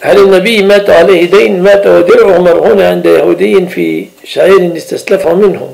هل النبي مات عليه دين؟ مات ودرعه مرهون عند يهودي في شعير استسلفه منه